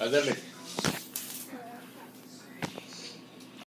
A darle.